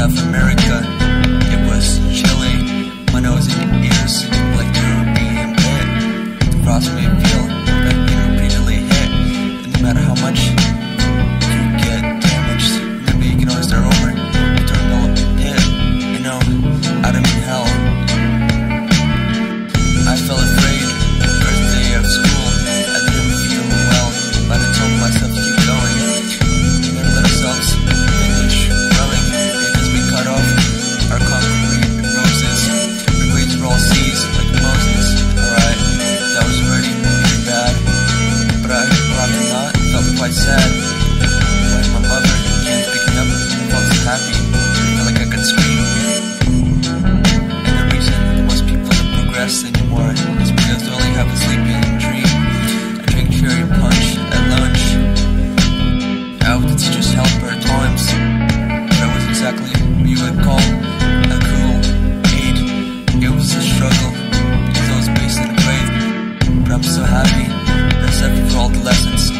South America. It was chilly, my nose and ears like they were being bit. The frost made me feel quite sad. Like my mother kept picking up, I felt so happy, felt like I could scream. And the reason most people don't progress anymore is because they only have a sleeping dream. I drink cherry punch at lunch. I was the teacher's helper at times, but I was exactly what you would call a cool aide. It was a struggle, because I was based in a. But I'm so happy suffered for all the lessons,